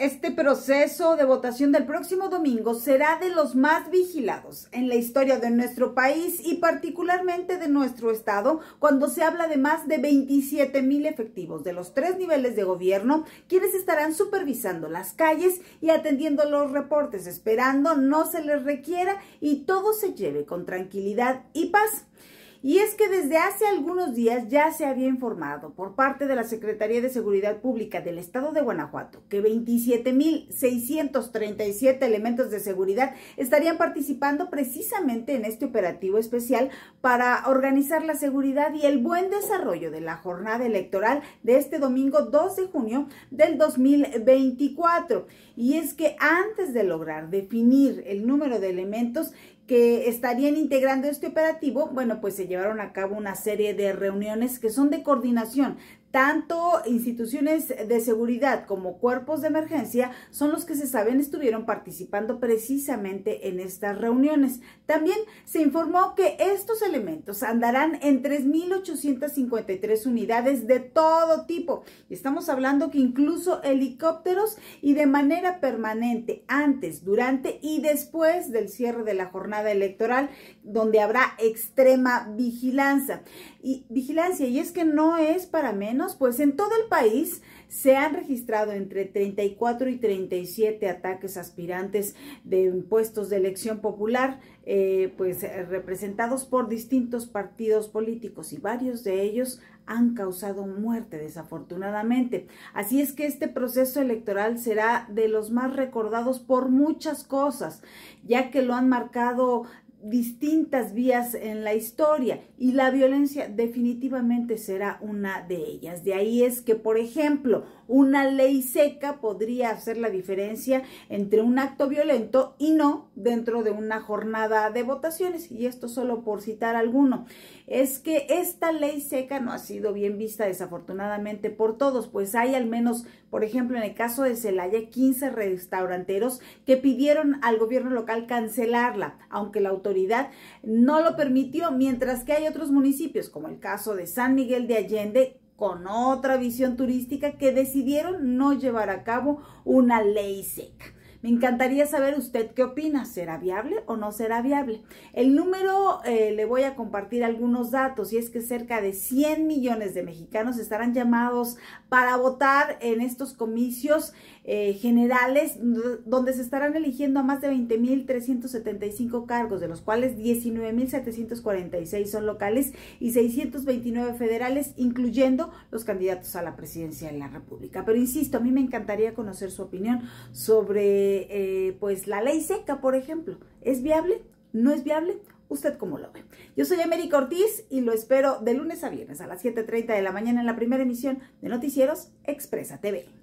Este proceso de votación del próximo domingo será de los más vigilados en la historia de nuestro país y particularmente de nuestro estado cuando se habla de más de 27 mil efectivos de los tres niveles de gobierno quienes estarán supervisando las calles y atendiendo los reportes esperando no se les requiera y todo se lleve con tranquilidad y paz. Y es que desde hace algunos días ya se había informado por parte de la Secretaría de Seguridad Pública del Estado de Guanajuato que 27.637 elementos de seguridad estarían participando precisamente en este operativo especial para organizar la seguridad y el buen desarrollo de la jornada electoral de este domingo 2 de junio del 2024. Y es que antes de lograr definir el número de elementos que estarían integrando este operativo, bueno, pues se llevaron a cabo una serie de reuniones que son de coordinación tanto instituciones de seguridad como cuerpos de emergencia son los que se saben estuvieron participando precisamente en estas reuniones. También se informó que estos elementos andarán en 3.853 unidades de todo tipo. Y estamos hablando que incluso helicópteros y de manera permanente antes, durante y después del cierre de la jornada electoral, donde habrá extrema vigilancia. Y vigilancia, y es que no es para menos pues en todo el país se han registrado entre 34 y 37 ataques aspirantes de puestos de elección popular, eh, pues representados por distintos partidos políticos y varios de ellos han causado muerte desafortunadamente. Así es que este proceso electoral será de los más recordados por muchas cosas, ya que lo han marcado distintas vías en la historia y la violencia definitivamente será una de ellas. De ahí es que, por ejemplo, una ley seca podría hacer la diferencia entre un acto violento y no dentro de una jornada de votaciones. Y esto solo por citar alguno. Es que esta ley seca no ha sido bien vista desafortunadamente por todos, pues hay al menos, por ejemplo, en el caso de Celaya, 15 restauranteros que pidieron al gobierno local cancelarla, aunque la autoridad no lo permitió, mientras que hay otros municipios, como el caso de San Miguel de Allende, con otra visión turística, que decidieron no llevar a cabo una ley seca. Me encantaría saber usted qué opina, ¿será viable o no será viable? El número, eh, le voy a compartir algunos datos y es que cerca de 100 millones de mexicanos estarán llamados para votar en estos comicios eh, generales donde se estarán eligiendo a más de 20.375 cargos, de los cuales 19.746 son locales y 629 federales, incluyendo los candidatos a la presidencia de la República. Pero insisto, a mí me encantaría conocer su opinión sobre eh, pues la ley seca, por ejemplo. ¿Es viable? ¿No es viable? ¿Usted cómo lo ve? Yo soy América Ortiz y lo espero de lunes a viernes a las 7.30 de la mañana en la primera emisión de Noticieros Expresa TV.